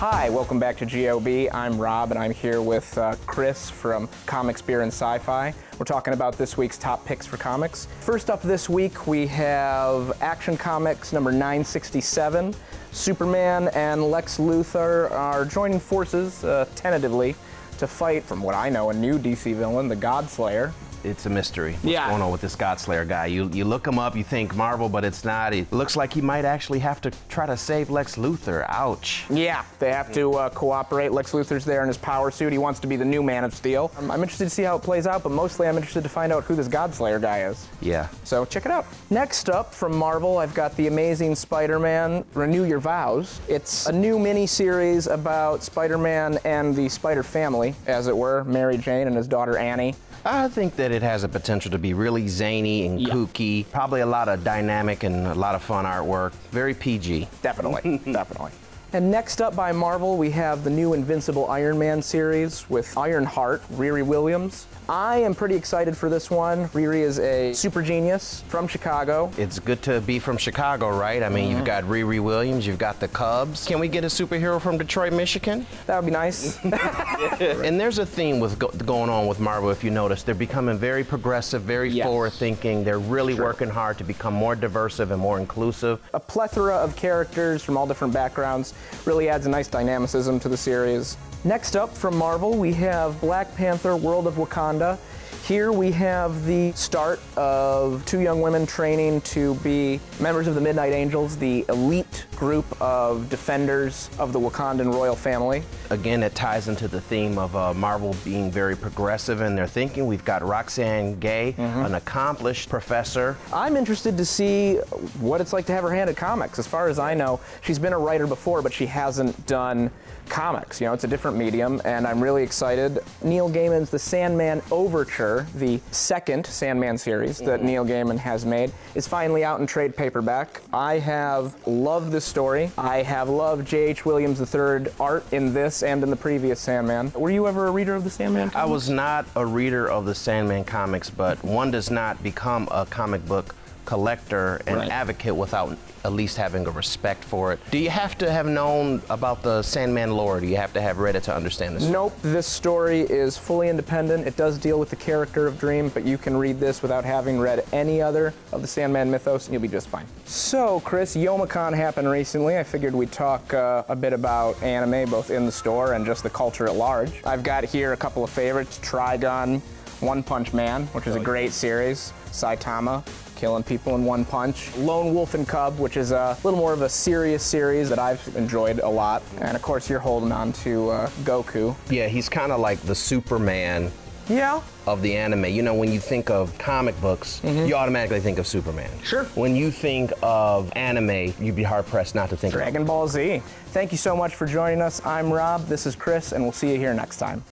Hi, welcome back to GOB. I'm Rob, and I'm here with uh, Kris from Comics, Beer, and Sci-Fi. We're talking about this week's top picks for comics. First up this week, we have Action Comics number 967. Superman and Lex Luthor are joining forces, uh, tentatively, to fight, from what I know, a new DC villain, the Godslayer it's a mystery. What's yeah. going on with this Godslayer guy? You you look him up, you think Marvel, but it's not. It looks like he might actually have to try to save Lex Luthor. Ouch. Yeah, they have to uh, cooperate. Lex Luthor's there in his power suit. He wants to be the new Man of Steel. I'm, I'm interested to see how it plays out, but mostly I'm interested to find out who this Godslayer guy is. Yeah. So check it out. Next up from Marvel, I've got the Amazing Spider-Man: Renew Your Vows. It's a new mini-series about Spider-Man and the Spider family, as it were, Mary Jane and his daughter Annie. I think that it has a potential to be really zany and yeah. kooky. Probably a lot of dynamic and a lot of fun artwork. Very PG. Definitely, definitely. And next up by Marvel, we have the new Invincible Iron Man series with Ironheart, Riri Williams. I am pretty excited for this one. Riri is a super genius from Chicago. It's good to be from Chicago, right? I mean, mm you've got Riri Williams, you've got the Cubs. Can we get a superhero from Detroit, Michigan? That would be nice. and there's a theme with go going on with Marvel, if you notice. They're becoming very progressive, very yes. forward thinking. They're really True. working hard to become more diverse and more inclusive. A plethora of characters from all different backgrounds really adds a nice dynamicism to the series. Next up from Marvel, we have Black Panther World of Wakanda. Here we have the start of two young women training to be members of the Midnight Angels, the elite group of defenders of the Wakandan royal family. Again, it ties into the theme of uh, Marvel being very progressive in their thinking. We've got Roxane Gay, mm -hmm. an accomplished professor. I'm interested to see what it's like to have her hand at comics. As far as I know, she's been a writer before, but she hasn't done comics. You know, it's a different medium, and I'm really excited. Neil Gaiman's The Sandman Overture, the second Sandman series that mm -hmm. Neil Gaiman has made, is finally out in trade paperback. I have loved this story. I have loved J.H. Williams III art in this and in the previous Sandman. Were you ever a reader of the Sandman comics? I was not a reader of the Sandman comics, but one does not become a comic book collector and right. advocate without at least having a respect for it. Do you have to have known about the Sandman lore? Do you have to have read it to understand this? Nope. This story is fully independent. It does deal with the character of Dream, but you can read this without having read any other of the Sandman mythos, and you'll be just fine. So, Kris, Youmacon happened recently. I figured we'd talk uh, a bit about anime, both in the store and just the culture at large. I've got here a couple of favorites, Trigun, One Punch Man, which is a great series, Saitama, killing people in one punch. Lone Wolf and Cub, which is a little more of a serious series that I've enjoyed a lot. And of course, you're holding on to uh, Goku. Yeah, he's kind of like the Superman yeah. of the anime. You know, when you think of comic books, mm -hmm. you automatically think of Superman. Sure. When you think of anime, you'd be hard pressed not to think Dragon of Ball Z. Thank you so much for joining us. I'm Rob, this is Kris, and we'll see you here next time.